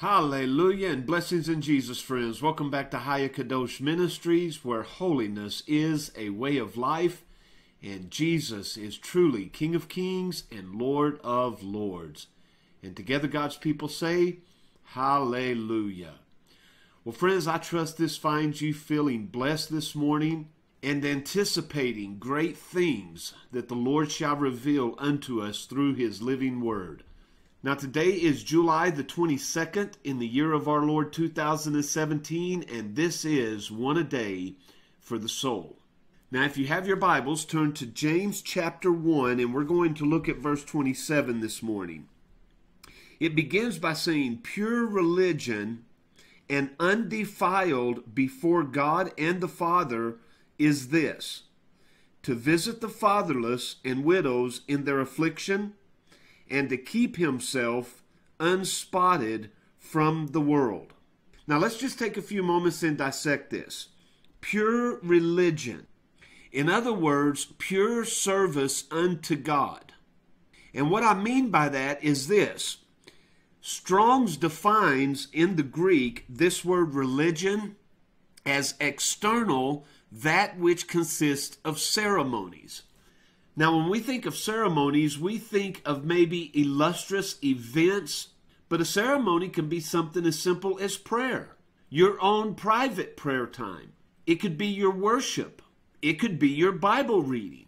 Hallelujah and blessings in Jesus, friends. Welcome back to Haya Kadosh Ministries, where holiness is a way of life and Jesus is truly King of Kings and Lord of Lords. And together, God's people say, Hallelujah. Well, friends, I trust this finds you feeling blessed this morning and anticipating great things that the Lord shall reveal unto us through his living word. Now, today is July the 22nd in the year of our Lord 2017, and this is one a day for the soul. Now, if you have your Bibles, turn to James chapter 1, and we're going to look at verse 27 this morning. It begins by saying, Pure religion and undefiled before God and the Father is this to visit the fatherless and widows in their affliction and to keep himself unspotted from the world. Now, let's just take a few moments and dissect this. Pure religion. In other words, pure service unto God. And what I mean by that is this Strong's defines in the Greek this word religion as external, that which consists of ceremonies. Now, when we think of ceremonies, we think of maybe illustrious events, but a ceremony can be something as simple as prayer, your own private prayer time. It could be your worship, it could be your Bible reading.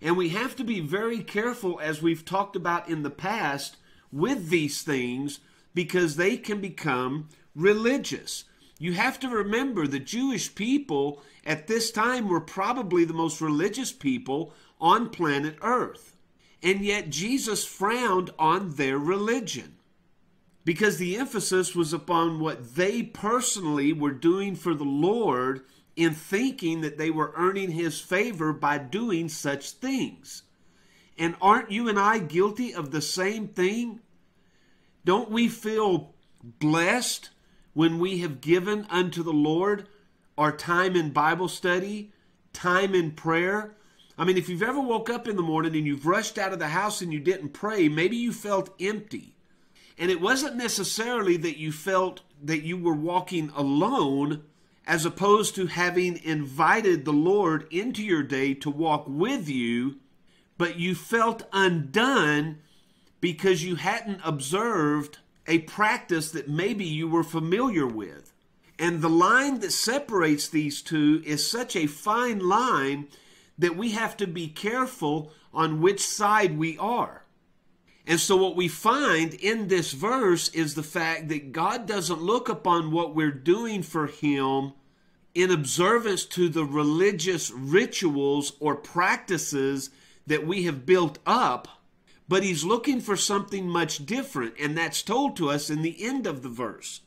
And we have to be very careful, as we've talked about in the past, with these things because they can become religious. You have to remember the Jewish people at this time were probably the most religious people on planet Earth. And yet Jesus frowned on their religion because the emphasis was upon what they personally were doing for the Lord in thinking that they were earning his favor by doing such things. And aren't you and I guilty of the same thing? Don't we feel blessed when we have given unto the Lord our time in Bible study, time in prayer? I mean, if you've ever woke up in the morning and you've rushed out of the house and you didn't pray, maybe you felt empty. And it wasn't necessarily that you felt that you were walking alone, as opposed to having invited the Lord into your day to walk with you, but you felt undone because you hadn't observed a practice that maybe you were familiar with. And the line that separates these two is such a fine line that we have to be careful on which side we are. And so, what we find in this verse is the fact that God doesn't look upon what we're doing for Him in observance to the religious rituals or practices that we have built up, but He's looking for something much different, and that's told to us in the end of the verse.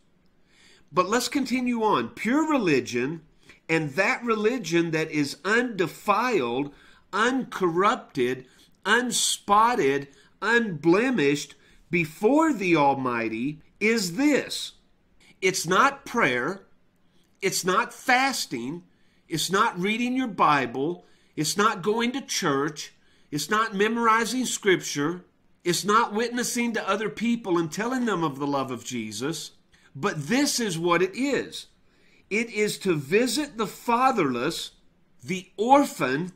But let's continue on. Pure religion and that religion that is undefiled, uncorrupted, unspotted, unblemished before the Almighty is this. It's not prayer, it's not fasting, it's not reading your Bible, it's not going to church, it's not memorizing Scripture, it's not witnessing to other people and telling them of the love of Jesus, but this is what it is it is to visit the fatherless, the orphan,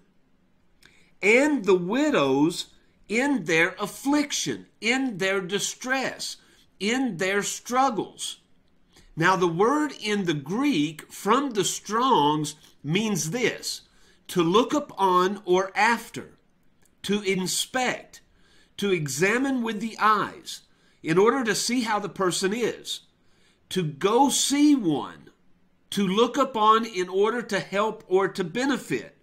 and the widows in their affliction, in their distress, in their struggles. Now, the word in the Greek from the Strongs means this to look upon or after, to inspect, to examine with the eyes in order to see how the person is, to go see one to look upon in order to help or to benefit,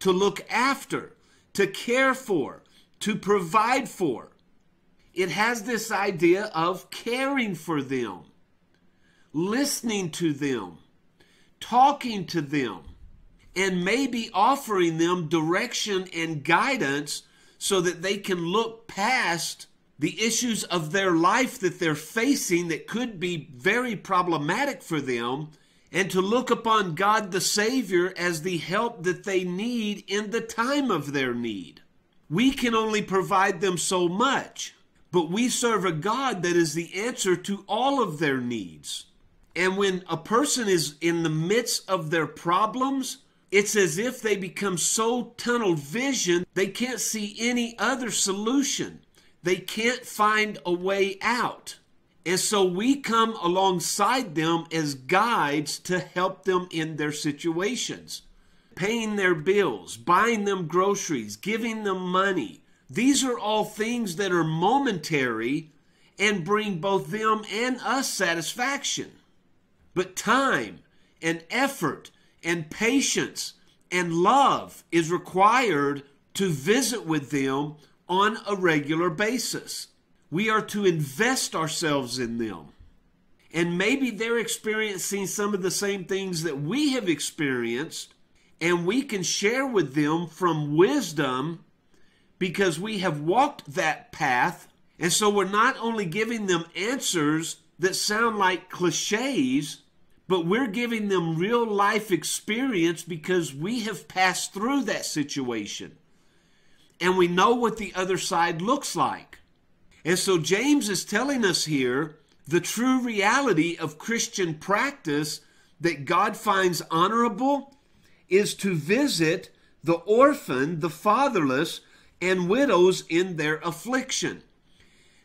to look after, to care for, to provide for. It has this idea of caring for them, listening to them, talking to them, and maybe offering them direction and guidance so that they can look past the issues of their life that they're facing that could be very problematic for them and to look upon God the Savior as the help that they need in the time of their need. We can only provide them so much, But we serve a God that is the answer to all of their needs. And when a person is in the midst of their problems, it's as if they become so tunnel vision, they can't see any other solution. They can't find a way out. And so we come alongside them as guides to help them in their situations, paying their bills, buying them groceries, giving them money. These are all things that are momentary and bring both them and us satisfaction. But time and effort and patience and love is required to visit with them on a regular basis. We are to invest ourselves in them. And maybe they're experiencing some of the same things that we have experienced, and we can share with them from wisdom because we have walked that path. And so we're not only giving them answers that sound like cliches, but we're giving them real life experience because we have passed through that situation and we know what the other side looks like. And so James is telling us here the true reality of Christian practice that God finds honorable is to visit the orphan, the fatherless, and widows in their affliction.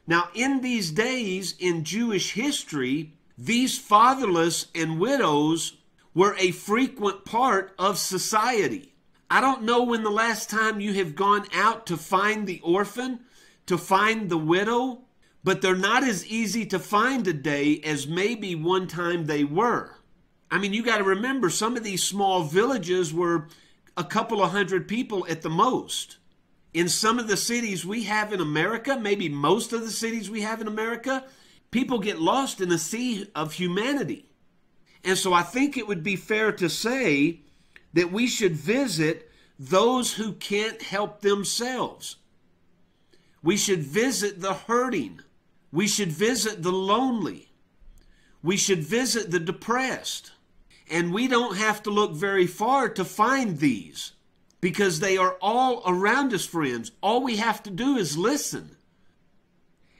Now, in these days in Jewish history, these fatherless and widows were a frequent part of society. I don't know when the last time you have gone out to find the orphan, to find the widow, but they're not as easy to find today as maybe one time they were. I mean, you got to remember some of these small villages were a couple of hundred people at the most. In some of the cities we have in America, maybe most of the cities we have in America, people get lost in the sea of humanity. And so I think it would be fair to say that we should visit those who can't help themselves. We should visit the hurting. We should visit the lonely. We should visit the depressed. And we don't have to look very far to find these because they are all around us, friends. All we have to do is listen.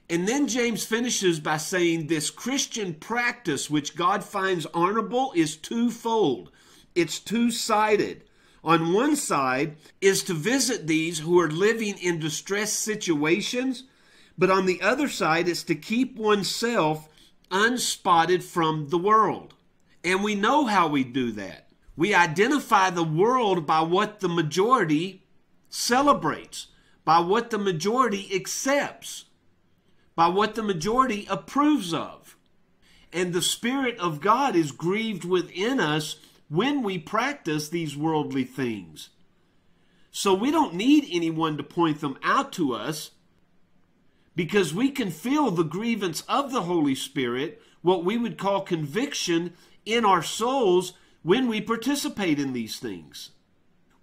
And then James finishes by saying this Christian practice, which God finds honorable, is twofold. It's two sided. On one side is to visit these who are living in distressed situations, but on the other side is to keep oneself unspotted from the world. And we know how we do that. We identify the world by what the majority celebrates, by what the majority accepts by what the majority approves of. And the Spirit of God is grieved within us when we practice these worldly things. So we don't need anyone to point them out to us because we can feel the grievance of the Holy Spirit, what we would call conviction in our souls when we participate in these things.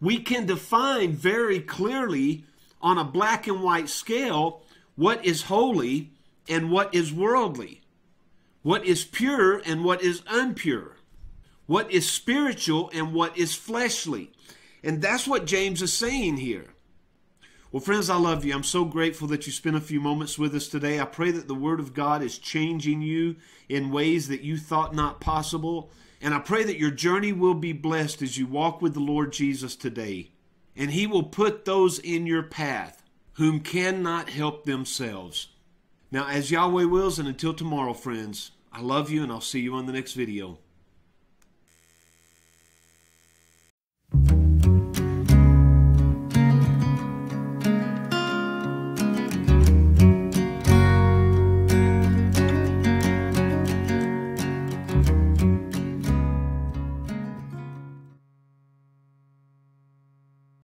We can define very clearly on a black and white scale what is holy and what is worldly, what is pure and what is impure, what is spiritual and what is fleshly. And that's what James is saying here. Well, friends, I love you. I'm so grateful that you spent a few moments with us today. I pray that the Word of God is changing you in ways that you thought not possible. And I pray that your journey will be blessed as you walk with the Lord Jesus today. And He will put those in your path whom cannot help themselves. Now, as Yahweh wills, and until tomorrow, friends, I love you and I'll see you on the next video.